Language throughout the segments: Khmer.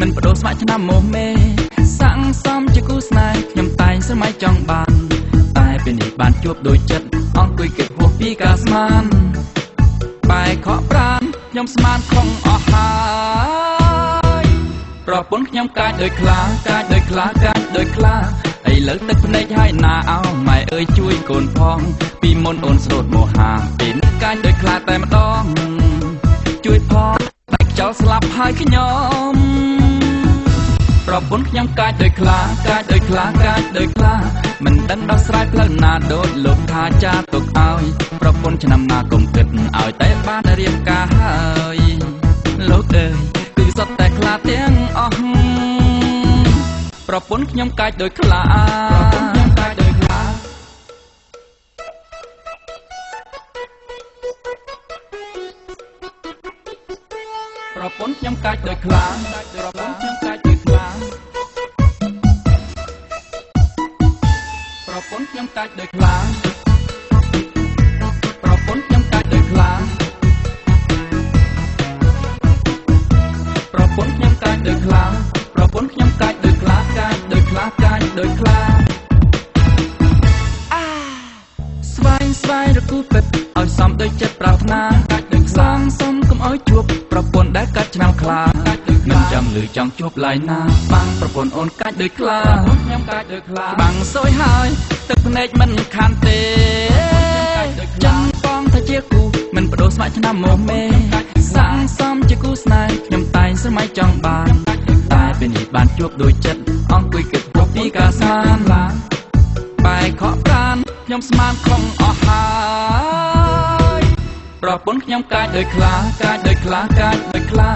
មិនបដូរស្ម័គ្រឆ្នាំមកមេស័ងសំជាគូស្នេហ៍ខ្ញុំតែងស្រមៃចង់បាន តែពេលនេះបានជួបដូចចិត្តអង្គុយគិតហួសពីការស្មានបែកខកប្រានខ្ញុំស្មានខំអស់ហើយប្រពន្ធខ្ញុំកាចដោយខ្លាកាចដោយខ្លាកាចដោយខ្លាឥឡូវទឹកភ្នែកហើយណាអោម៉ែអើយជួយកូនផង ពីមុនអូនស្រូតមហាពេលនេះកាចដោយខ្លាតែម្ដង ជួយផងតែខ្យល់ស្លាប់ហើយខ្ញុំ ប្រពន្ធខ្ញុំកាចដោយខ្លាកាចដោយខ្លាកាចដោយខ្លាមិនដឹងដោះស្រាយផ្លូវណាដូចលោកថាចាទុកឲ្យប្រពន្ធឆ្នាំណាកុំគិតឲ្យតែបានរៀបការហើយលោកអើយគឺសត្វតែខ្លាទាំងអស់ប្រពន្ធខ្ញុំកាចដោយខ្លាប្រពន្ធខ្ញុំកាចដោយខ្លាប្រពន្ធខ្ញុំកាច់ដោយខ្លាំងប្រពន្ធខ្ញុំ កាច់ដោយខ្លាំងប្រពន្ធខ្ញុំកាច់ដោយខ្លាំងប្រពន្ធខ្ញុំកាច់ដោយខ្លាំងប្រពន្ធខ្ញុំកាច់ដោយខ្លាំងកាច់ដោយខ្លាំងកាច់ដោយខ្លាំងអាស្វែងស្វែងរកូពិតឲ្យសំដូចចិត្តប្រាថ្នាកាច់ដោយខ្លាំងសុំកុំឲ្យជួបប្រពន្ធដែលកាច់ឆ្នាំខ្លាមិនចាំលឺចង់ជួបឡាយណាបាំងប្រពន្ធអូនកាច់ដោយខ្លាខ្ញុំកាច់ដោយខ្លាបាំងសួយហើយទឹ កភ្នែកមិនខានទេចាំបងថាជាគូមិនបដូរស្ម័គ្រឆ្នាំមកមេសាងសំជាគូស្នេហ៍ខ្ញុំតែងស្រមៃចង់បានតែពេលនេះបានជួបដូចចិត្តអង្គុយគិតពុកពីការស្មានឡាបែកខកប្រានខ្ញុំស្មានខំអស់ហើយប្រពន្ធខ្ញុំកាចដោយខ្លាកាចដោយខ្លាកាចដោយខ្លា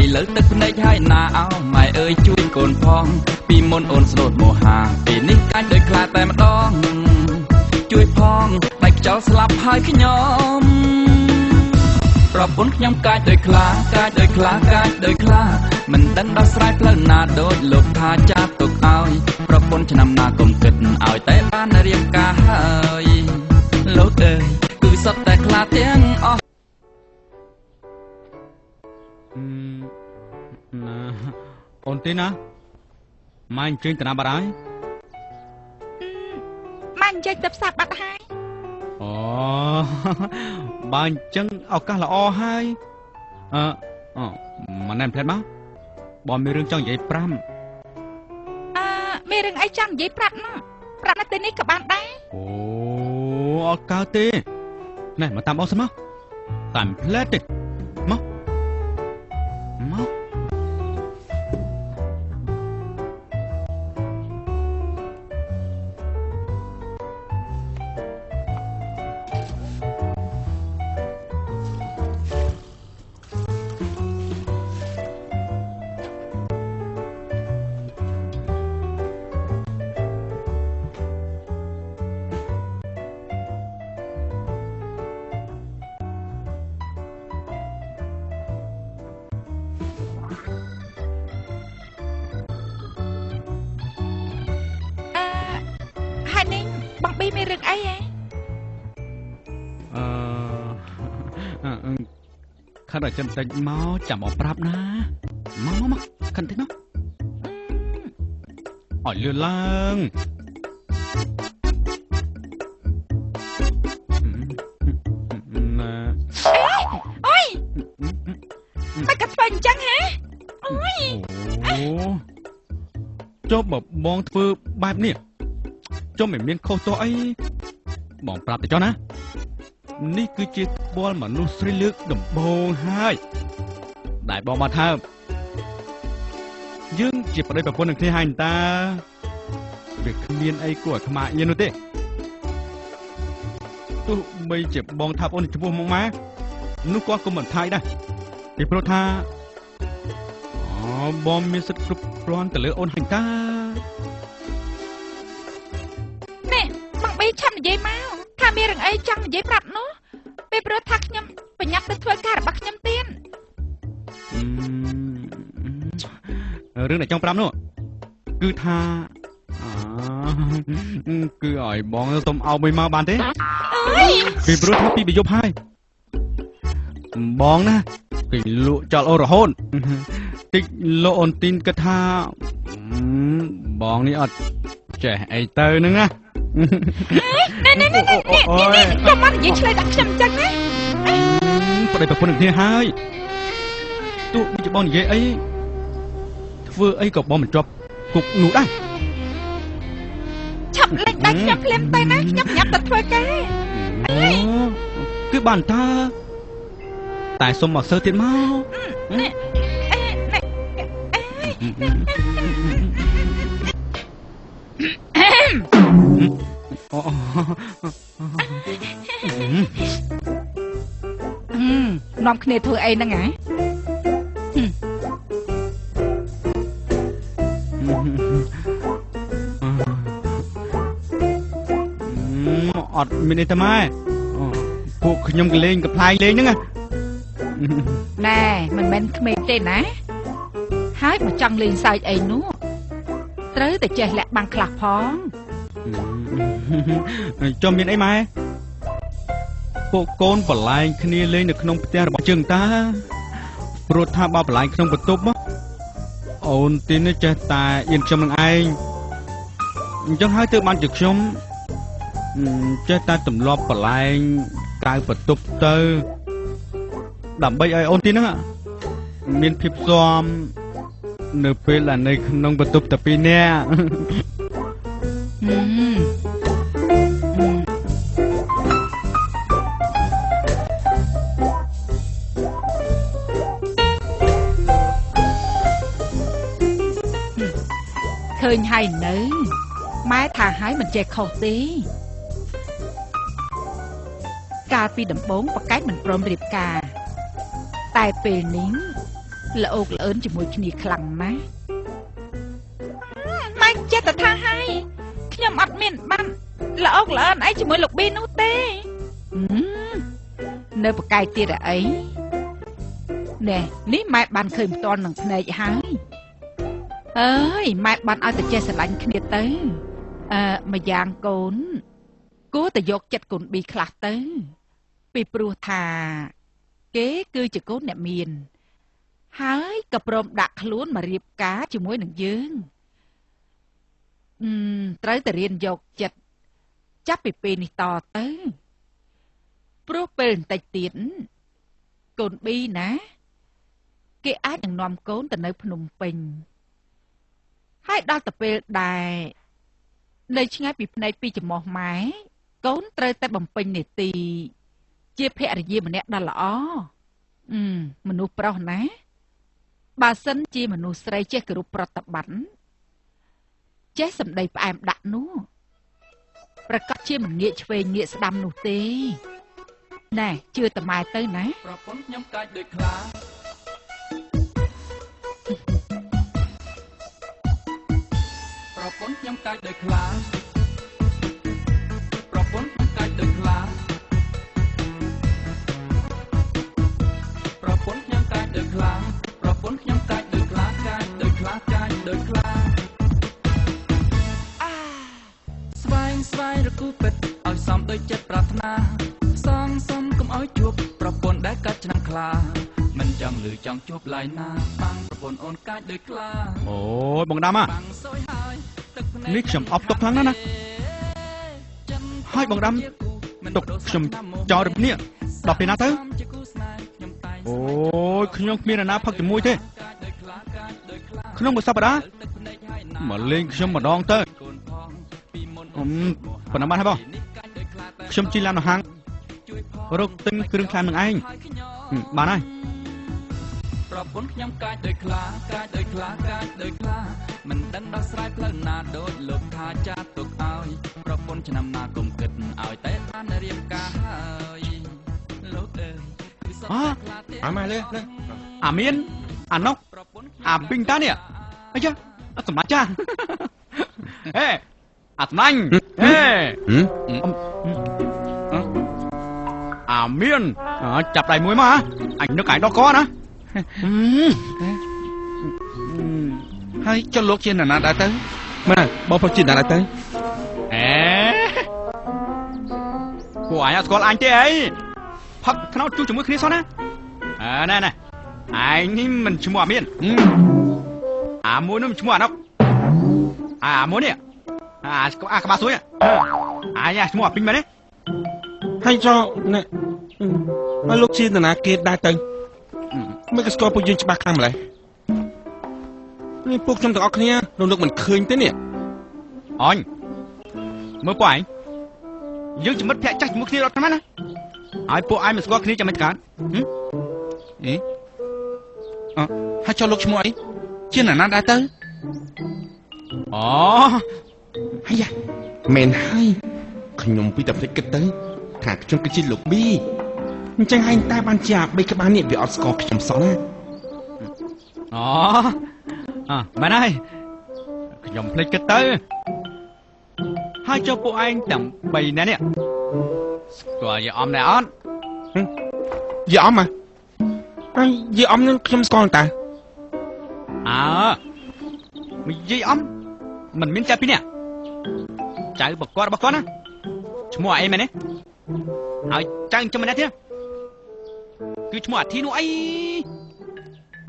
ឥឡូវទឹកភ្នែកហើយណាអោម៉ែអើយជួយកូនផង ពីមុនអូនស្រូតមហាពេលនេះកាចដោយខ្លាតែម្ដង ជួយផងបែកខ្យល់ស្លាប់ហើយខ្ញុំប្រពន្ធខ្ញុំកាចដោយខ្លាកាចដោយខ្លាកាចដោយខ្លាមិនដឹងដោះស្រាយផ្លូវណាដូចលោកថាចាទុកឲ្យប្រពន្ធឆ្នាំណាកុំគិតឲ្យតែបានរៀបការហើយលោកអើយគឺសត្វតែខ្លាទាំងអស់អឺណាអូនទេណាម៉ែអញ្ជើញតាណាបាត់ហើយ ម៉ាញ់និយាយទៅផ្សារបាត់ហើយអូបើអញ្ចឹងឱកាសល្អហើយអឺអូម៉ណែនផ្លែតមកបងមានរឿងចង់និយាយ5អឺមានរឿងអីចង់និយាយប្រាប់នោះប្រាប់នៅទីនេះក៏បានដែរអូអត់កើតទេណែមកតាមបងសិនមកតាមផ្លែតទេ រឿងអីហ៎អឺអឺខាត់ឲ្យចិនតិចមកចាំបងប្រាប់ណាមកមកមកខាត់តិចមកឲ្យលឿនឡើងណាអុយមិនក៏ធ្វើអញ្ចឹងហ៎អុយអូចុះបើបងធ្វើបែបនេះ ចុះមិនមានខុសទោះអីបងប្រាប់ទៅចុះណានេះគឺជាត្បល់មនុស្សស្រីលើកដំបូងហើយដែលបងបានថាយើងជាប្តីប្រពន្ធនឹងគ្នាហើយតើវាគ្មានអីគួរឲ្យខ្មាស់អៀននោះទេទោះបីជាបងថាបងចំពោះមកម៉ានោះគាត់ក៏មិនថាយដែរពីព្រោះថាអូបងមានសិទ្ធិគ្រប់គ្រាន់ទៅលើអូនហើយតា រឿងអីចង់និយាយប្រាប់នោះពេលព្រោះថាខ្ញុំបញ្ញាប់ទៅធ្វើការរបស់ខ្ញុំទៀតអឺរឿងដែលចង់ប្រាប់នោះគឺថាអឺគឺឲ្យបងសុំអោបមួយមកបានទេអើយពីព្រោះថាពីបយប់ហើយបងណាគេលក់ចោលអូនរហូតតិចលោកអូនទីនគិតថាអឺបងនេះអត់ចេះអីទៅហ្នឹងណា ណែណែណែណែអូនេះយនេះខ្ញុំមកនិយាយឆ្លើយដាក់ខ្ញុំអញ្ចឹងណាប្តីប្រពន្ធគ្នាហើយទោះបីជាបងនិយាយអីធ្វើអីក៏បងមិនជាប់គុកនោះដែរឆាប់លេចដៃខ្ញុំភ្លាមទៅណាខ្ញុំញ៉ាំទៅធ្វើការអូគឺបានថាតែសុំមកសើទៀតមកនេះអេ នេះអូអឺនាំគ្នាធ្វើអីហ្នឹងហ៎អត់មានអីទេម៉ែអូពួកខ្ញុំក៏លេងកំ pl ាយលេងហ្នឹងណាណែមិនមែនក្មេងទេណា ហើយបើចង់លេងសើចអីនោះត្រូវតែចេះលាក់បាំងខ្លះផង ចំមានអីម៉ែពួកកូនបលែងគ្នាលេងនៅក្នុងផ្ទះរបស់ជើងតាព្រោះថាបើបលែងក្នុងបន្ទប់មកអូនទីនេះចេះតែអៀនខ្ញុំនឹងឯងអញ្ចឹងហើយទើបបានជាខ្ញុំអឺចេះតែទម្លាប់បលែងក្រៅបន្ទប់ទៅ ដើម្បីឲ្យអូនទីហ្នឹងមានភាពស៊ាំនៅពេលដែលនៅក្នុងបន្ទប់តែពីរនាក់ហឹមហឹម ឃើញហើយនៅម៉ែថាហើយមិនចេះខុសទេកាលពីដំបូងប្រកែកមិនព្រមរៀបការ តែពេលនេះល្អោកល្អឿនជាមួយគ្នាខ្លាំងណាស់ ល្អោកល្អឿនអីជាមួយលោកប៊ីនោះទេហឹមនៅប្រកែកទៀតអីណែនេះម៉ែបានឃើញផ្ទាល់នឹងភ្នែកហើយអើយម៉ែបានឲ្យតែចេះស្រឡាញ់គ្នាទៅអឺម្យ៉ាងកូនគួរតែយកចិត្តកូនប៊ីខ្លះទៅ ពីព្រោះថា គេគឺជាកូនអ្នកមាន ហើយក៏ព្រមដាក់ខ្លួនមករៀបការជាមួយនឹងយើងអឺមត្រូវតែរៀនយកចិត្ត ចាប់ពីពេលនេះតទៅព្រោះពេលបន្តិចទៀតកូនប៊ីណា គេអាចនឹងនាំកូនទៅនៅភ្នំពេញហើយដល់ទៅពេលដែលនៅឆ្ងាយពីភ្នែកពីចំមោះម៉ែកូនត្រូវតែបំពេញនេតិជាភរិយាម្នាក់ដ៏ល្អអឺមមនុស្សប្រុសណាបើសិនជាមនុស្សស្រីចេះគោរពប្រតិបត្តិចេះសម្ដីផ្អែមដាក់នោះ ប្រកាសជាមិនងាកឆ្វេងងាកស្ដាំនោះទេណែជឿតម៉ែទៅណាប្រពន្ធខ្ញុំកាច់ដូចខ្លាប្រពន្ធខ្ញុំកាច់ដូចខ្លា ស្វែងរកូពិតឲ្យសមដូចចិត្តប្រាថ្នាសងសុំកុំឲ្យជួបប្រពន្ធដែលកាច់ឆ្នាំងខ្លាមិនចង់ឮចង់ជួបឡើយណាបាំងប្រពន្ធអូនកាច់ដូចខ្លាអូយបងដាំហ่ะបាំងសយហើយទឹកភ្នែកនេះខ្ញុំអប់ទុកខ្លាំងណាស់ណាហើយបងដាំទុកខ្ញុំចោលរបនេះដល់ពេលណាទៅអូយខ្ញុំគ្មានអ្នកណាផឹកជាមួយទេក្នុងមួយសប្តាហ៍មកលេងខ្ញុំម្ដងទៅអឺម ប៉ុណ្ណាបានហើយបងខ្ញុំជិះឡាននៅហាងរកទិញគ្រឿងខ្លាំងនឹងឯងហឹមបានហើយប្រពន្ធខ្ញុំកាច់ដោយខ្លាកាច់ដោយខ្លាកាច់ដោយខ្លាមិនដឹងដោះស្រាយផ្លូវណាដូចលោកថាចាស់ទុកឲ្យប្រពន្ធឆ្នាំណាកុំគិតឲ្យតែបានរៀបការហើយលោកអើយគឺសពតែខ្លាទេអាមកលើលើអាមានអាណុកប្រពន្ធខ្ញុំអាពីងតានេះអាយ៉ាអត់សម្រាប់ចាហេ អាស្មាញ់ហេហឹមអាមានអើចាប់ដៃមួយមកហ៎អញនឹកឯងដោះកណាហឹមហើយចុះលោកជានរណាដែរទៅម៉ែបងប្រុសជានរណាដែរទៅអេពួកអញអត់ស្គាល់អញទេអីផឹកថ្នោតជួជាមួយគ្នាសោះណាអើណែណែឯងនេះមិនឈ្មោះអាមានហឹមអាមួយនោះឈ្មោះអាណុកអាមួយនេះ អាក្បាលអាក្បាលសួយអាយ៉ាឈ្មោះអាពីងមែនទេហើយចុះណែហើយលោកជានរណាគេដែរទៅមិនក៏ស្គាល់ពួកយើងច្បាស់ខ្លាំងម្ល៉េះនេះពួកខ្ញុំទាំងអស់គ្នារំលឹកមិនឃើញទេនេះអញមើលពួកឯងយើងជាមិត្តភក្តិចាស់ជាមួយគ្នារត់ខ្លាំងណាស់ហើយពួកឯងមិនស្គាល់គ្នាចាំមិនកើតហឹមអេអហើយចុះលោកឈ្មោះអីជានរណាដែរទៅអូ ហើយយ៉ាមែនហើយខ្ញុំពីតែភ្លេចគិតទៅថាខ្ញុំគឺជាលោកប៊ីអញ្ចឹងហើយតែបានជាអាបីក្បាលនេះវាអត់ស្គាល់ខ្ញុំសោះណាអូអ่ะមែនហើយខ្ញុំភ្លេចគិតទៅហើយចុះពួកឯងទាំង3នាក់នេះស្គាល់យាយអំដែរអត់យីអំហ៎ហើយយីអំនឹងខ្ញុំស្គាល់តើអើនិយាយអំមិនមានតែពីរនាក់ ចៅបកគាត់របស់គាត់ណាឈ្មោះអីមែនទេហើយចៅចាំម្នាក់ទៀតគឺឈ្មោះអាធីនោះអី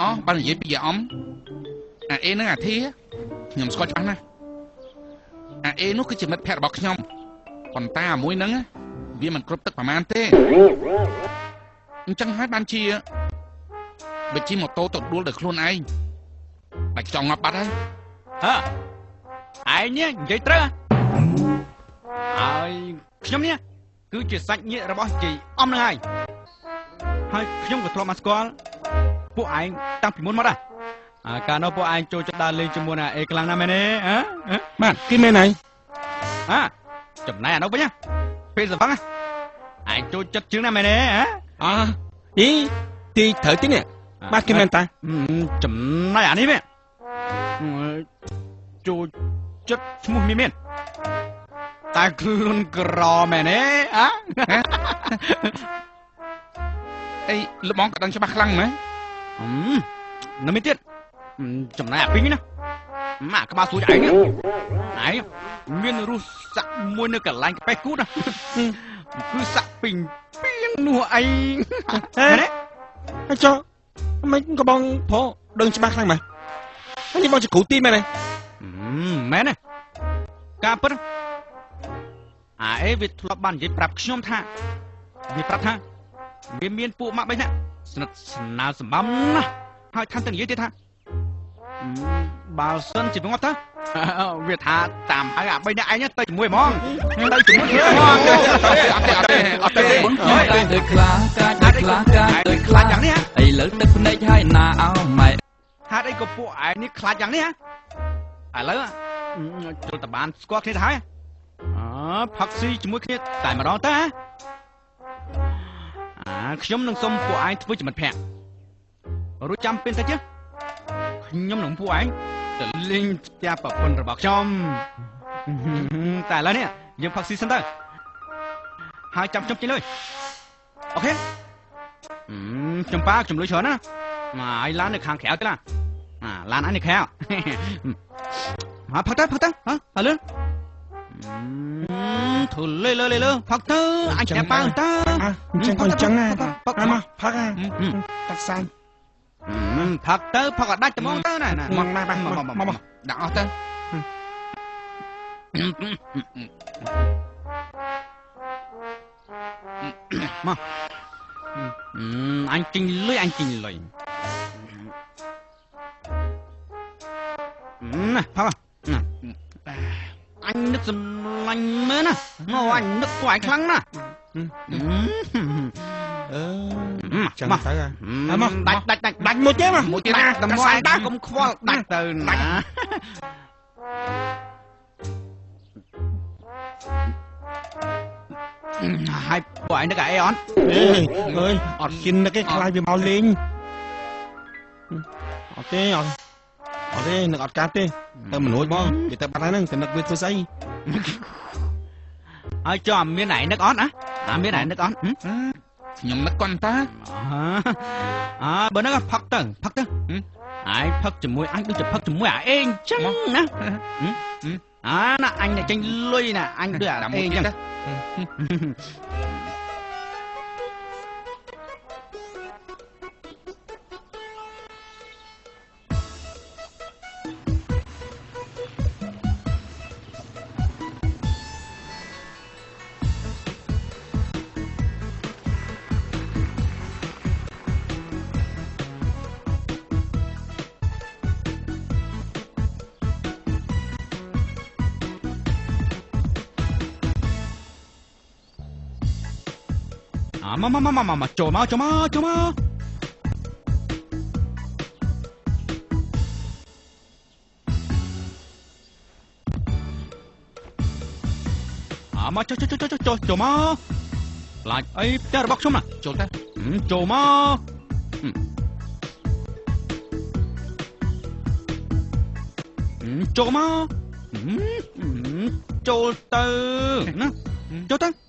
អោះបាននិយាយពីយាយអំអាអេនឹងអាធាខ្ញុំស្គាល់ច្បាស់ណាស់អាអេនោះគឺជាមិត្តភក្តិរបស់ខ្ញុំប៉ុន្តែអាមួយហ្នឹងវាមិនគ្រប់ទឹកប្រមាណទេអញ្ចឹងហើយបានជាបើជិះម៉ូតូទៅដួលដោយខ្លួនឯងបាច់ចង់ងាប់បាត់ហើយហ៎ឯងនេះនិយាយត្រូវ ហ៎ហើយខ្ញុំនេះគឺជាសាច់ញាតិរបស់ជីអំនឹងហើយហើយខ្ញុំក៏ធ្លាប់មកស្គាល់ពួកឯងតាំងពីមុនមកដែរអាកាលនោះពួកឯងចូលចិត្តដើរលេងជាមួយនឹងអាអេខ្លាំងណាស់មែនទេហ៎ហ៎បាទគេមែនហើយហ៎ចំណែកអានោះវិញណាពេលសង្វឹងណាឯងចូលចិត្តជើងណាស់មែនទេហ៎អើអីទីត្រូវទីនេះបាទគេមែនតាហឹមចំណែកអានេះវិញអឺចូលចិត្តឈ្មោះមានមាន តែខ្លួនក្រមែនទេហ៎អីលបងក៏ដឹងច្បាស់ខ្លាំងណាស់ហឹមនៅមានទៀតហឹមចំណែកអាពីងណាម៉ាក់ក្បាលសួយឯងនេះឯងមានរសសាក់មួយនៅកន្លែងក្បេះគូតណាគឺសាក់ពីងពីងនោះឯងហេមែនទេហើយចុះមិនក៏បងប្រុសដឹងច្បាស់ខ្លាំងម៉េចហើយនេះបងជាគ្រូទីមែនទេហឹមមែនទេការពិត អាអេវាធ្លាប់បាននិយាយប្រាប់ខ្ញុំថាវាប្រាប់ថាវាមានពួកម៉ាក់បីណាស្និទ្ធស្នាលសម្បំណាស់ហើយថែមទាំងនិយាយទៀតថាហឹមបើសិនជាវាងាប់ទៅវាថាតាមហៅអាបីនាក់ឯងទៅជាមួយហ្មងទៅជាមួយគ្នាហ្មងអត់ទេអត់ទេអត់ទេអត់ទេប្រពន្ធខ្ញុំកាចដូចខ្លាកាចដូចខ្លាកាចដូចខ្លាយ៉ាងនេះហ៎ឥឡូវទឹកភ្នែកហើយណាអោម៉ែហេតុអីក៏ពួកឯងនេះខ្លាចយ៉ាងនេះហ៎ឥឡូវចូលតបានស្គាល់គ្នាទៅហើយអើ ផឹកស៊ីជាមួយគ្នាតែម្ដងតើអាខ្ញុំនឹងសុំពួកឯងធ្វើជាមិត្តភក្តិរួចចាំពេលទៅទៀតខ្ញុំនឹងពួកឯងទៅលេងផ្ទះប្រពន្ធរបស់ខ្ញុំតែឥឡូវនេះយើងផឹកស៊ីសិនទៅហើយចាំខ្ញុំចេញលុយអូខេអឺខ្ញុំប៉ាខ្ញុំលុយច្រើនណាមកឲ្យឡាននៅខាងក្រៅទៅឡាអាឡានអញនៅក្រៅមកផឹកទៅផឹកទៅហ៎ហើយលឿន ធូលេលើលេលើផឹកទៅអញចាំប៉ាទៅអើអញ្ចឹងក៏អញ្ចឹងណាផឹកអាមកផឹកអាហឹមតាក់សានផឹកទៅផឹកឲ្យដាច់ត្មងទៅណាណាមកមកមកមកមកដាក់អស់ទៅអញចេញលុយអញចេញលុយណាផឹកណា អញនឹកសម្លាញ់មែនណាមកអញនឹកពួកឯងខ្លាំងណាស់អឺចឹងមកទៅដាច់ដាច់ដាច់ដាច់ដាច់មួយទៀតមកមួយទៀ តណាតំងដាច់កុំខ្វល់ដាច់ទៅណាហើយពួកឯងនឹកអីអត់អេអើយអត់គិននឹកទេខ្លាចវាមកលេងអត់ទេអត់អត់ទេនឹកអត់កាត់ទេទៅមនុស្សបងវាទៅបាត់ហើយហ្នឹងទៅនឹកវាធ្វើស្អីហើយចុះអាមានឯងនឹកអត់ណាអាមានឯងនឹកអត់ហឹមខ្ញុំនឹកគាត់តាអើបើនឹកផឹកទៅផឹកទៅឯងផឹកជាមួយអញដូចជាផឹកជាមួយអាអេងចឹងណាអាណាអញចេញលុយណាអញដូចអាដាក់អេមួយងទៀតចឹង អាមកមកមកមកចូលមកចូលមកចូលមកអាមកចូលចូលចូលចូលចូលចូលមកខ្លាចអីផ្ទះរបស់ខ្ញុំណាចូលទៅហឹមចូលមកហឹមហឹមចូលមកហឹមហឹមចូលទៅណាចូលទៅអា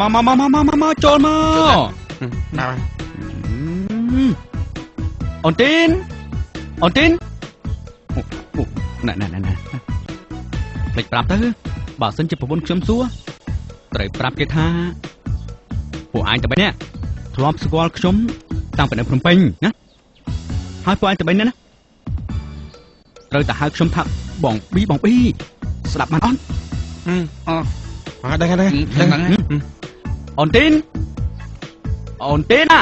មកមកមកមកមកមកចូលមកបាទអូនទីនអូនទីនអូអូណែណែណែណែភ្លេចប្រាប់ទៅបើសិនជាប្រពន្ធខ្ញុំសួរត្រូវប្រាប់គេថាពួកឯងតបីនេះធ្លាប់ស្គាល់ខ្ញុំតាំងពីនៅភ្នំពេញណាហើយពួកឯងតបីនេះណាត្រូវតែហៅខ្ញុំថាបងប៊ីបងប៊ីស្ដាប់បានអត់អឺអូអត់ដឹងទេដឹងហ្នឹងហើយ អូនទីនអូនទីនណា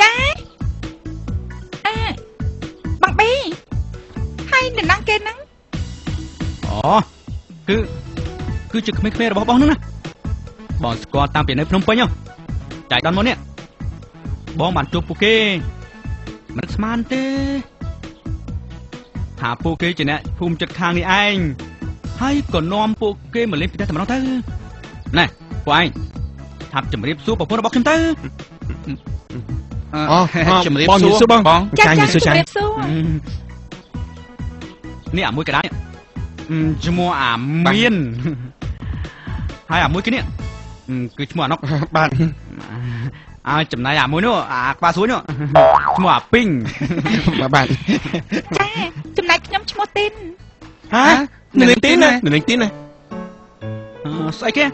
ចាអើបងប៊ីហើយអ្នកណាគេហ្នឹងអូគឺគឺជាក្មេងៗរបស់បងហ្នឹងណាបងស្គាល់តាំងពីនៅភ្នំពេញហ៎ចៃដន្យមកនេះបងបានជួបពួកគេមិនស្មានទេថាពួកគេជាអ្នកភូមិចិត្តខាងនេះឯងហើយក៏នាំពួកគេមកលេងផ្ទះតែម្ដងទៅ ណែពួកឯងថាប់ជម្រាបសួរប្រពន្ធរបស់ខ្ញុំទៅអូជំរាបបងសួនិយាយរសួរបងបងចាចាញ់ចានិយាយសួរចាញ់ជំរាបសួរនេះអាមួយកដានេះអឺឈ្មោះអាមានហើយអាមួយគេនេះអឺគឺឈ្មោះអាណុកបាទអើចំណែកអាមួយនោះអាក្បាលសួយនោះឈ្មោះអាពីងបាទបាទចាចំណែកខ្ញុំឈ្មោះទីនហានៅនឹងទីនណានៅនឹងទីនណាអឺស្អីគេ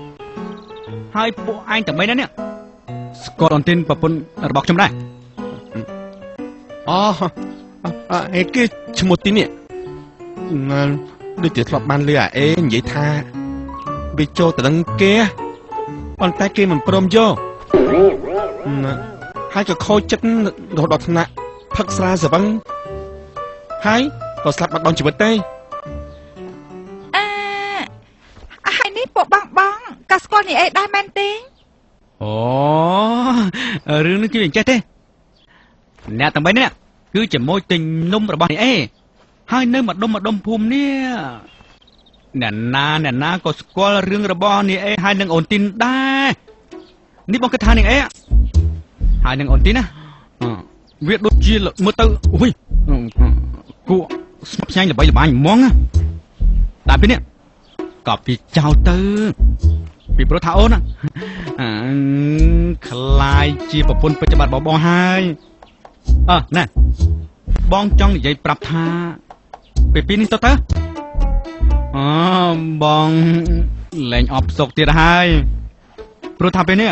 ហើយពួកឯងតែមិនណានេះស្គាល់អនទីនប្រពន្ធរបស់ខ្ញុំដែរអូអអេគេឈ្មោះទីនេះងើដូចជាធ្លាប់បានលឺអាអេនិយាយថាវាចូលទៅនឹងគេប៉ុន្តែគេមិនព្រមយកណាហើយក៏ខូចចិត្តរហូតដល់ថ្នាក់ផឹកស្រាសវឹងហើយក៏ស្លាប់បាត់បង់ជីវិតទេអើហើយនេះពួកបងបង ក៏ស្គាល់នេះអីដែរមែនទេអូរឿងនេះគឺអញ្ចេះទេអ្នកទាំងបីនេះគឺជាម៉ូយទិញនំរបស់នេះអេហើយនៅម្ដុំម្ដុំភូមិនេះអ្នកណាអ្នកណាក៏ស្គាល់រឿងរបស់នេះអេហើយនឹងអូនទីនដែរនេះបងគិតថានេះអេហើយនឹងអូនទីនណាអឺវាដូចជាលមើលទៅអូយគួរស្មុកឆ្ងាញ់ល្បីល្បាញហ្មងណាតែពីនេះក៏ពីចោលទៅ ពីព្រោះថាអូនណាអឺខ្លាយជាប្រពន្ធពេជ្រច្បាត់របស់បងហើយអើណែបងចង់និយាយប្រាប់ថាពេលពីនេះទៅទៅអឺបងលែងអបសុកទៀតហើយព្រោះថាពេលនេះ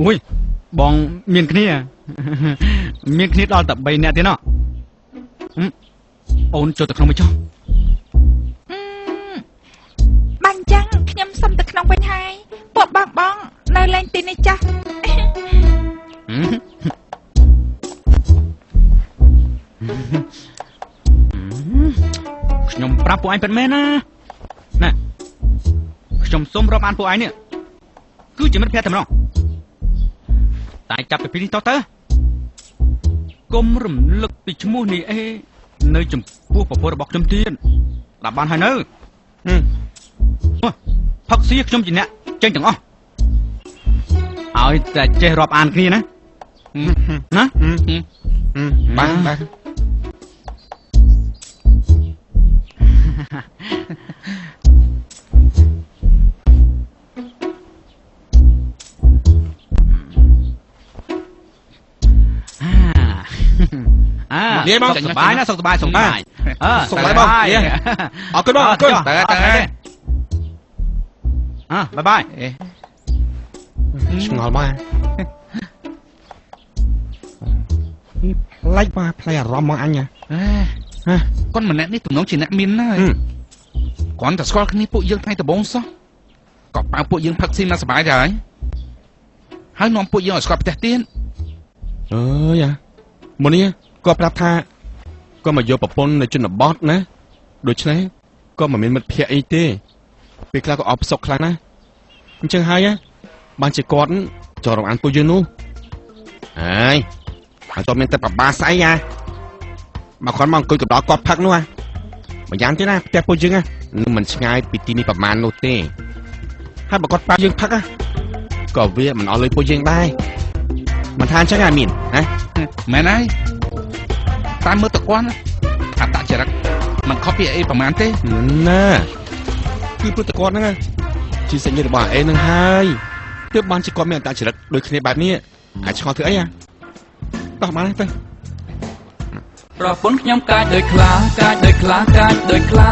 អូយបងមានគ្នា មានគ្នាដល់តែ3នាក់ទៀតណោះហឹមអូនចូលទៅក្នុងមួយចុះ ពួកបងបងនៅលេងទីនេះចាស់ហឹមខ្ញុំប្រាប់ពួកឯងពិតមែនណាណែខ្ញុំសុំរាប់អានពួកឯងនេះគឺជាមិត្តភក្តិតែម្ដងតែចាប់ពីពេលនេះតទៅកុំរំលឹកពីឈ្មោះនេះអេនៅចំពោះប្រពន្ធរបស់ខ្ញុំទៀតដាក់បានហើយនៅហឹមអូយផឹកស៊ីខ្ញុំជាអ្នក ចេញទាំងអស់ឲ្យតែចេះរាប់អានគ្នាណាណាហឹមហឹមបាទបាទអនិយាយមកចេញសុខសប្បាយណាសុខសប្បាយសុខសប្បាយអឺសុខសប្បាយបងនិយាយអរគុណបងអរគុណតើតើអើ បាយបាយអេឆ្ងល់មកនេះផ្លេចមកផ្លេចអារម្មណ៍មកអញហ៎អេហ៎គាត់ម្នាក់នេះទំនងជាអ្នកមានណាស់ហឹមគ្រាន់តែស្គាល់គ្នាពួកយើងថ្ងៃដំបូងសោះក៏ប៉ៅពួកយើងផឹកស៊ីមកសប្បាយដែរហើយហើយនាំពួកយើងឲ្យស្គាល់ផ្ទះទៀតអើយអាមុននេះគាត់ប្រាប់ថាគាត់មកយកប្រពន្ធនៅជនបទណាដូច្នេះគាត់មិនមានមិត្តភ័ក្តិអីទេពេលខ្លះក៏អបសុកខ្លាំងណាស់ អញ្ចឹងហើយណាបានជាគាត់ចោលរំអានពួកយើងនោះហើយហើយតើមានតែបបាស្អីអាមកគាត់មកអង្គុយកណ្ដោគាត់ផឹកនោះអាម្យ៉ាងទៀតណាផ្ទះពួកយើងណានឹងមិនឆ្ងាយពីទីនេះប្រហែលនោះទេហើយបើគាត់ប្រាប់យើងផឹកណាក៏វាមិនអស់លុយពួកយើងដែរមិនថាអញ្ចឹងអាមានណាមែនហើយតាមមើលតគាត់ណាអត្តចរិតមិនខុសពីអីប្រហែលទេណាគឺព្រឹត្តិការណ៍ហ្នឹងណា ជាសញ្ញារបស់អេនឹងហើយទើបបានជាគាត់មានអត្តចរិតដូចគ្នាបែបនេះអាចឆ្ងល់ធ្វើអីអាតោះបានទៅប្រពន្ធខ្ញុំកាចដូចខ្លាកាចដូចខ្លាកាចដូចខ្លា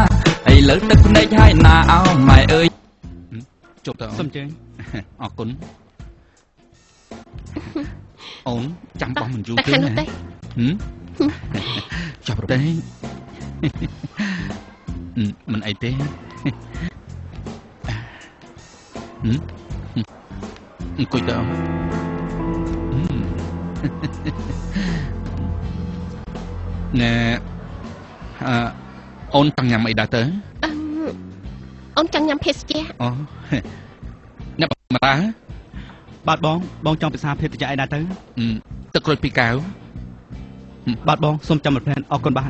ឥឡូវទឹកភ្នែកហើយណាអោម៉ែអើយជប់ទៅអូសុំនជើញអរគុណអូនចាំបោះមិនយូរតែទេខាងនោះណាទេហឹមចាប់រទេហឹមមិនអីទេ ហឹមអង្គុយទៅអូនហឹមណែអឺអូនចង់ញ៉ាំអីដែរទៅអឺអូនចង់ញ៉ាំភេសជ្ជៈអូអ្នកបតាបាទបង បងចង់ពិសាភេទជ្ជៈអីដែរទៅហឹមទឹកក្រូចពីរកែវបាទបងសូមចាំមួយផ្លែនអរគុណបាទ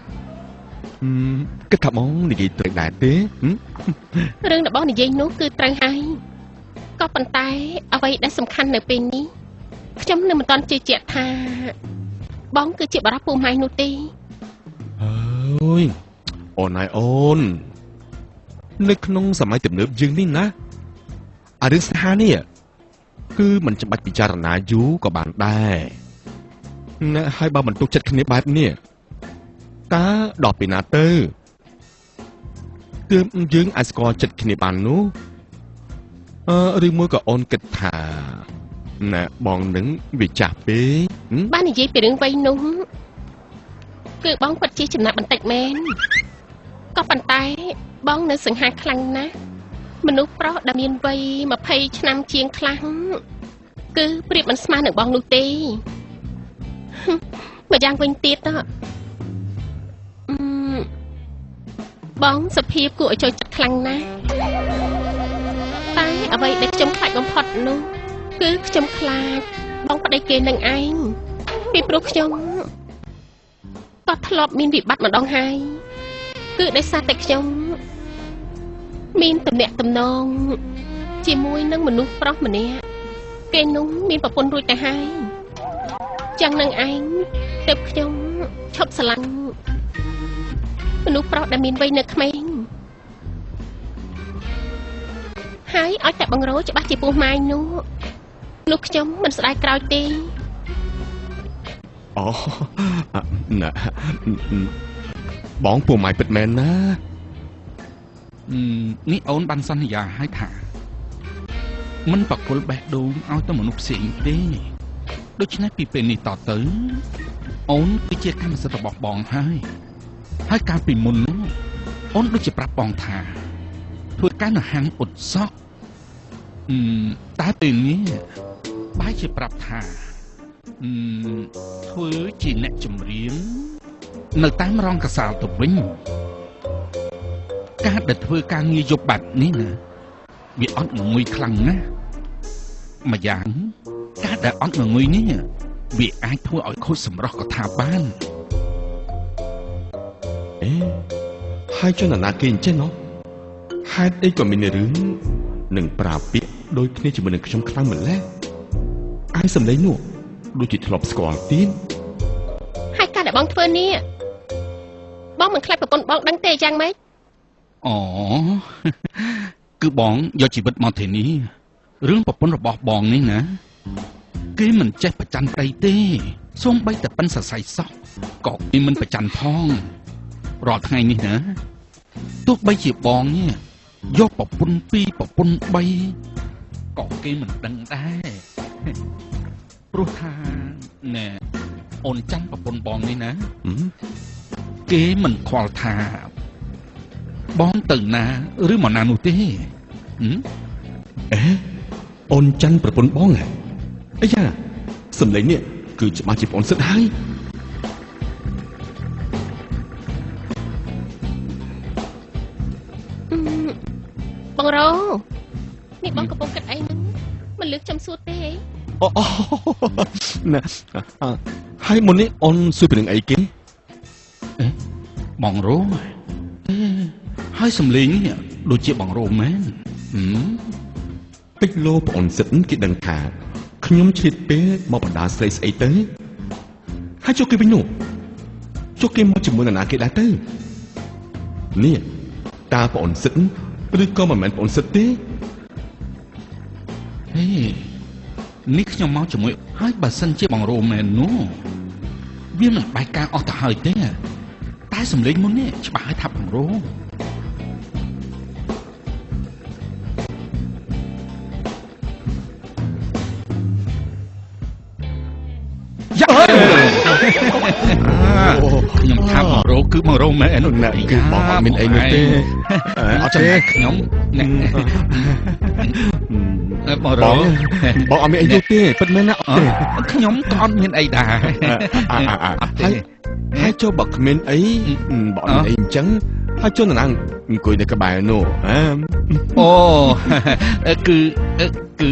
គិតថាបងនិយាយត្រូវដែរទេហឹមរឿងរបស់និយាយនោះគឺត្រូវហើយក៏ប៉ុន្តែ អ្វីដែលសំខាន់នៅពេលនេះខ្ញុំនៅមិនទាន់ជឿជាក់ថា បងគឺជាបរិបពូម៉ៃនោះទេអើយអូនហើយអូននៅក្នុងសម័យទំនើបយើងនេះណាអារឿងស្នេហានេះគឺមិនចាំបាច់ពិចារណាយូរក៏បានដែរណាហើយបើមិនទុកចិត្តគ្នាបែបនេះ តើដល់ពេលណាទៅទើបយើងអាចស្គាល់ចិត្តគ្នាបាននោះអឺឬមួយក៏អូនគិតថាណាបងនឹងវាចាស់ពេកហឹមបាននិយាយពីរឿងវ័យនោះគឺបងពិតជាចំណាប់បន្តិចមែនក៏ប៉ុន្តែបងនៅសង្ហាខ្លាំងណាស់មនុស្សប្រុសដែលមានវ័យ20ឆ្នាំជាងខ្លះគឺប្រៀបមិនស្មើនឹងបងនោះទេហឹមម្យ៉ាងវិញទៀត បងសភាពគួរឲ្យចូលចិត្តខ្លាំងណាស់តែអ្វីដែលខ្ញុំខ្លាចបំផុតនោះគឺខ្ញុំខ្លាចបងប្តីគេនឹងឯងពីព្រោះខ្ញុំក៏ធ្លាប់មានវិបត្តិម្ដងហើយគឺដោយសារតែខ្ញុំមានតំណែងតំណងជាមួយនឹងមនុស្សប្រុសម្នាក់គេនោះមានប្រពន្ធរួចទៅហើយចឹងនឹងឯងទើបខ្ញុំឈប់ស្រឡាញ់ មនុស្សប្រុសដែលមានវ័យនៅក្មេងហើយឲ្យតែបង្រោច្បាស់ជាពោះម៉ាយនោះនោះខ្ញុំមិនស្ដាយក្រោយទេអូអណាបងពួកម៉ៃពិតមែនណាហឹមនេះអូនបានសន្យាឲ្យថាមិនបកគលបេះដូងឲ្យទៅមនុស្សផ្សេងទេដូច្នេះពីពេលនេះតទៅ អូនគឺជាកម្មសិទ្ធិរបស់បងហើយ ហើយកាលពីមុននោះអូនដូចជាប្រាប់បងថាធ្វើការនៅហាងអ៊ុតសក់អឺមតែពេលនេះបែរជាប្រាប់ថាអឺមធ្វើជាអ្នកចម្រៀងនៅតាមរងកសាលទៅវិញការដែលធ្វើការងារយប់បែបនេះណាវាអត់ងុយខ្លាំងណាស់ម្យ៉ាងដែលអត់ងងុយនេះវាអាចធ្វើឲ្យខូចសម្រស់ក៏ថាបាន អេហើយចុះនរណាគេអញ្ចឹងណោះហេតុអីក៏មានរឿងនឹងប្រាពាក្យដូចគ្នាជាមួយនឹងខ្ញុំខ្លាំងម្ល៉េះអាយសំឡេងនោះដូចជាធ្លាប់ស្គាល់ទៀតហើយការដែលបងធ្វើនេះបងមិនខ្លាចប្រពន្ធបងដឹងទេយ៉ាងម៉េចអូគឺបងយកជីវិតមកទីនេះរឿងប្រពន្ធរបស់បងនេះណា គេមិនចេះប្រច័ណ្ឌប្តីទេសូម្បីតែប៉ិនសរសៃសោះក៏គេមិនប្រច័ណ្ឌផង រាល់ថ្ងៃនេះណាទោះបីជាបងនេះយកប្រពន្ធពីរប្រពន្ធ3ក៏គេមិនដឹងដែរព្រោះថាណែអូនចាំប្រពន្ធបងនេះណាហឹមគេមិនខ្វល់ថា បងទៅណាឬមកណានោះទេហឹមអេអូនច័ន្ទប្រពន្ធបងហ៎អាយ៉ាសំឡេងនេះគឺច្បាស់ជាប្អូនសិតហើយ បងរងនេះបងកំពុងគិតអីហ្នឹងមិនលើកចំសួរទេអូអូណាអ่าហើយមុននេះអូនសួរពីរឿងអីគេបងរោអេហើយសំលេងនេះដូចជាបងរោមែនហឹមពេចលោប្អូនសិតគេដឹងថាខ្ញុំឆ្លៀតពេលមកបណ្ដាស្រីស្អីទៅហើយចុះគេវិញនោះចុះគេមកជាមួយនរណាគេដែរទៅនេះតើប្អូនសិត ឬក៏មិនមែនប្អូនសិតទេហេនេះខ្ញុំមកជាមួយហើយបើសិនជាបងរោមែននោះវាមិនបែកការអស់ទៅហើយទេតែសំលេងមុននេះច្បាស់ហើយថាបងរោ 100គឺ100មែនណាគឺបងអត់មានអីនោះទេអត់ចំណែកខ្ញុំបងបងបងអត់មានអីនោះទេពិតមែនណាខ្ញុំក៏អត់មានអីដែរហើយហើយចូលបើគ្មានអីបងអត់មានអីអញ្ចឹងហើយចូលណាងអង្គុយនៅក្បែរនោះអូគឺគឺ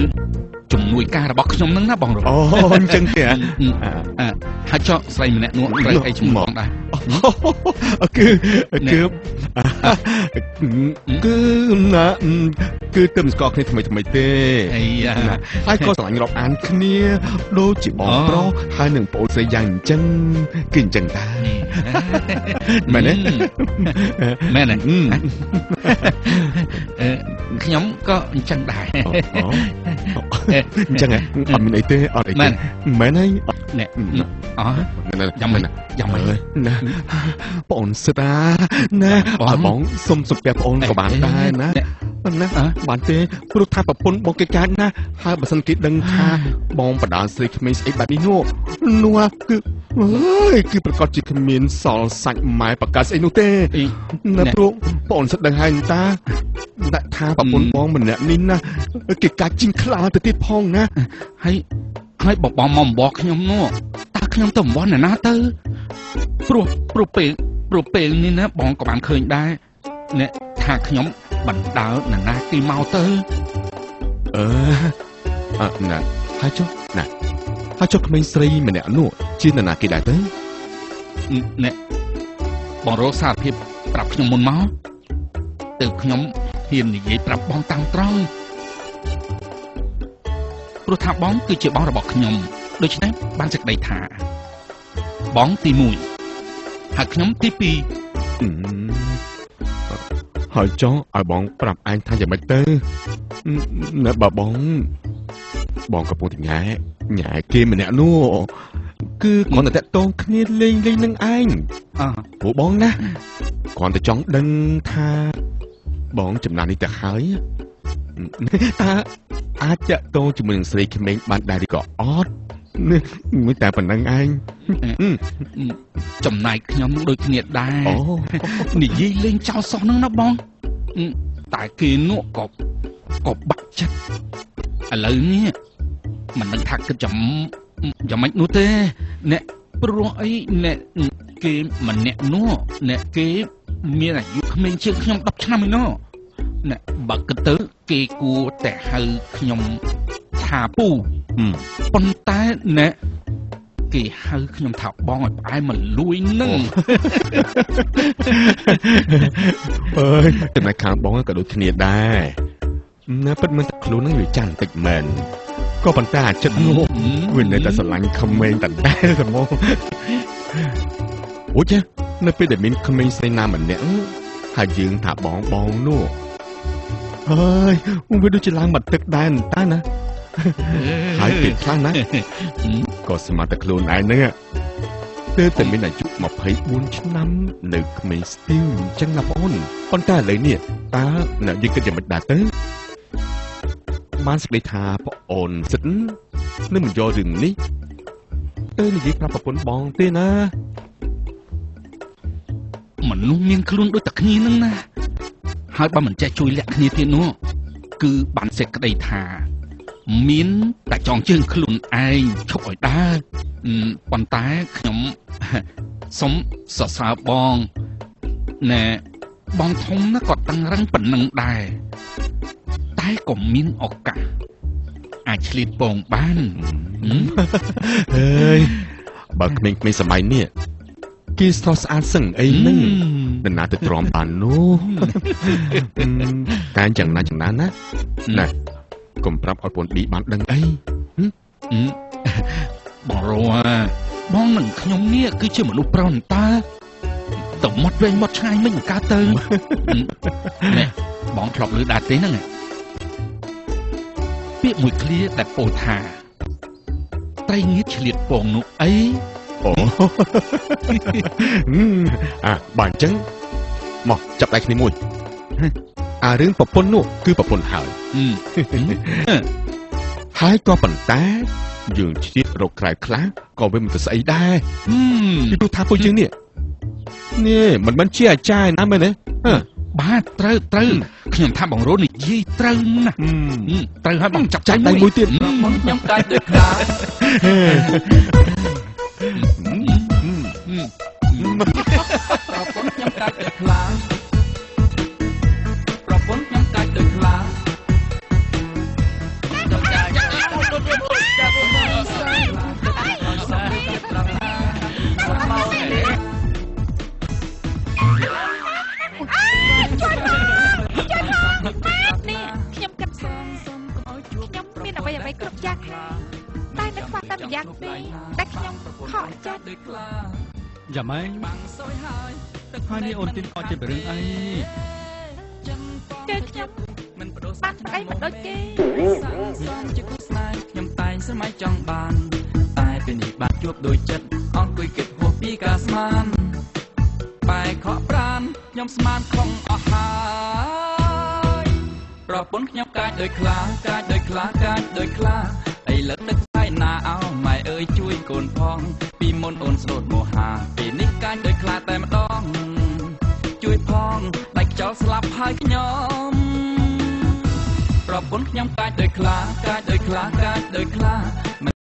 ជំនួយការរបស់ខ្ញុំហ្នឹងណាបងរោអូអញ្ចឹងទេហ៎អ่าហើយចុះស្រីម្នាក់នោះត្រូវអីជាមួយបងដែរគឺគឺគឺណាគឺទៅមិនស្គាល់គ្នាថ្មីថ្មីទេអីយ៉ាណាហើយក៏ស្រឡាញ់រាប់អានគ្នាដូចជាបងអូប្រុសហើយនឹងប្អូនស្រីយ៉ាងអញ្ចឹងគឺអញ្ចឹងដែរមែនទេមែនទេហឹមអឺខ្ញុំក៏អញ្ចឹងដែរអូអញ្ចឹងហ៎អត់មានអីទេអត់អីមែទេនមែនហើយណែអស់យ៉ាយ៉ាំមិនយ៉ាំមិនណាបងសិតាណាបងឲ្យបងសុំសុំពីបងក៏បានដែរណាណាអ่ะបានទេព្រោះថាប្រពន្ធបងគេកើតណាហើយបើសិនគេដឹងថាបងបដាស្រីក្មេងស្អីបែបនេះនោះនោះគឺ អើយគឺប្រកាសជាគ្មានសល់សាច់ម៉ែប្រកាសស្អីនោះទេអីណាណែព្រោះបងសិតដឹងហើយតាដាក់ថាប្រពន្ធបងម្នាក់នេះណាគេកាច់ជីងខ្លាទៅទៀតផងណាហើយហើយបបងមកអំបោះខ្ញុំនោះតើខ្ញុំទៅអំបោះអ្នកណាទៅព្រោះព្រោះពេលព្រោះពេលនេះណាបងក៏បានឃើញដែរអ្នកថាខ្ញុំបណ្ដើរអ្នកណាគេមកទៅអឺអត់ណាហើយចុះណា ហើយចុះក្មេងស្រីម្នាក់នោះជានរណាគេដែរទៅអ្នកបងរកសារភាពប្រាប់ខ្ញុំមុនមកទៅខ្ញុំហ៊ាននិយាយប្រាប់បងតាមត្រង់ព្រោះថាបងគឺជាបងរបស់ខ្ញុំដូច្នេះបានសេចក្តីថា បងទី1ហើយខ្ញុំទី2អឺ ហើយចុះឲ្យបងប្រាប់អញថាយ៉ាងម៉េចទៅណាបើបង បងកំពុងតែញ៉ែញ៉ែគេម្នាក់នោះគឺគ្រាន់តែតាក់ទងគ្នាលេងលេងនឹងឯងអើព្រោះបងណាគ្រាន់តែចង់ដឹងថាបងចំណាននេះទៅហើយតើអាចតាក់ទងជាមួយនឹងស្រីក្មេងបានដែរឬក៏អត់ មួយតែប៉ុណ្្នឹងឯងចំណែកខ្ញុំដូចគ្នាដែរអូនិយាយលេងចោលសោះហ្នឹងណាបងអឺតែគេនោះក៏ក៏បាក់ចិត្តឥឡូវនេះមិនដឹងថាគិតចាំយ៉ាងម៉េចនោះទេអ្នកព្រោះអីអ្នកគេម្នាក់នោះអ្នកគេមានអាយុក្មេងជាងខ្ញុំ10ឆ្នាំឯណោះ អ្នកបើគិតទៅគេគួរតែហៅខ្ញុំថាពូហឹមប៉ុន្តែណែគេហៅខ្ញុំថាបងឲ្យផ្អែមមកលួយនឹងអើយតែខាងបងក៏ដូចគ្នាដែរណាពិតមិនតែខ្លួននឹងវាចាន់តិចមែនក៏ប៉ុន្តែអាចិត្តនោះវានៅតែស្រឡាញ់ក្មេងតដែលតែមកអូចានៅពេលដែលមានក្មេងស្រីណាម្នាក់ហើយយើងថាបងបងនោះ អើយវាដូចជាឡើងមកទឹកដែរតើណាហើយពេលខ្លះណាក៏ស្មានតែខ្លួនឯងហ្នឹងទើបតែមានអាយុ24ឆ្នាំ នៅក្មេងស្ទីវអញ្ចឹងណាបងអូនប៉ុន្តែឥឡូវនេះតើអ្នកយើងគិតយ៉ាងម៉េចដែរទៅបានសេចក្តីថាបងអូនសិតនឹងមិនយករឿងនេះទៅនិយាយប្រាប់ប្រពន្ធបងទេណាមនុស្សមានខ្លួនដូចតែគ្នានឹងណា ហើយបើមិនចេះជួយលាក់គ្នាទៀតនោះគឺបានសេចក្តីថាមានតែចងជើងខ្លួនឯងឈប់ឲ្យដើរអឺប៉ុន្តែខ្ញុំសុំសរសើរបងណែបងធំណាក៏តឹងរឹងប៉ុណ្ណឹងដែរតែក៏មានឱកាសអាចឆ្លៀតពងបានហឹមអើយបើក្មេងៗសម័យនេះ គេស្ទោះស្អាតសឹងអីហ្នឹងមិនណាទៅទ្រាំបាននោះតែយ៉ាងណាយ៉ាងណាណាណាកុំប្រាប់ឲ្យពូនឌីបានដឹងអីហឹមបងរ៉ាបងនឹងខ្ញុំនេះគឺជាមនុស្សប្រុសតើទៅមាត់វែងមាត់ឆ្ងាយមិនកើតទៅណែបងធ្លាប់ឮដែរទេហ្នឹងពាក្យមួយឃ្លាដែលពោលថាត្រីងៀតឆ្លៀតពងនោះអី អូអាបើអញ្ចឹងមកចាប់ដៃគ្នាមួយអារឿងប្រពន្ធនោះគឺប្រពន្ធហើយហឹមហើយក៏ប៉ុន្តែយើងឆ្លៀតរកក្រៅខ្លះក៏វាមិនទៅស្អីដែរហឹមពីព្រោះថាពួកយើងនេះនេះមិនមិនជាអាចារ្យណាមែនទេហ៎បាទត្រូវត្រូវខ្ញុំថាបងរស់និយាយត្រូវណាស់ហឹមហឹមត្រូវហើយបងចាប់ចាច់ដៃមួយទៀតប្រពន្ធខ្ញុំកាច់ដូចខ្លា ប្រពន្ធខ្ញុំកាច់ដូចខ្លាប្រពន្ធខ្ញុំកាច់ដូចខ្លាដល់ ម៉េងបាំងសយហើយទឹកហើយនេះអូនទីនអត់ជារឿងអីចឹងគឺខ្ញុំមិនបដូរបានប្តីមកដូចគេសាងសង់ជាគូស្នេហ៍ខ្ញុំតែងស្រមៃចង់បាន តែពេលនេះបានជួបដូចចិត្តអង្គុយគិតហួសពីការស្មានបែកខកប្រានខ្ញុំស្មានខំអស់ហើយប្រពន្ធខ្ញុំកាចដូចខ្លាកាចដូចខ្លាកាចដូចខ្លាឥឡូវទឹក ហើយខ្ញុំប្រពន្ធខ្ញុំកាចដូចខ្លាកាចដូចខ្លាកាចដូចខ្លា